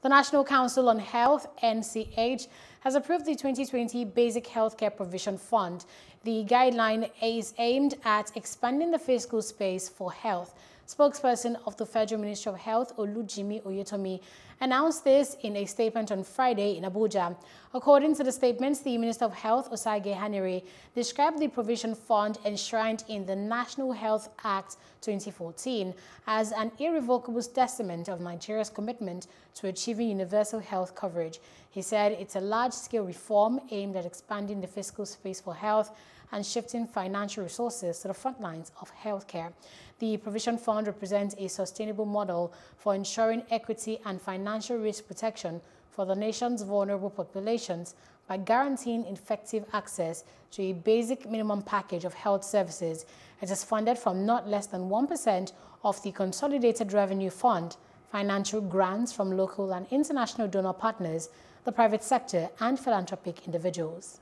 The National Council on Health, NCH, has approved the 2020 Basic Healthcare Provision Fund. The guideline is aimed at expanding the fiscal space for health. Spokesperson of the Federal Ministry of Health, Olujimi Oyetomi, announced this in a statement on Friday in Abuja. According to the statements, the Minister of Health, Osagie Ehanire, described the provision fund enshrined in the National Health Act 2014 as an irrevocable testament of Nigeria's commitment to achieving universal health coverage. He said it's a large-scale reform aimed at expanding the fiscal space for health and shifting financial resources to the front lines of healthcare. The Provision Fund represents a sustainable model for ensuring equity and financial risk protection for the nation's vulnerable populations by guaranteeing effective access to a basic minimum package of health services. It is funded from not less than 1% of the Consolidated Revenue Fund, financial grants from local and international donor partners, the private sector, and philanthropic individuals.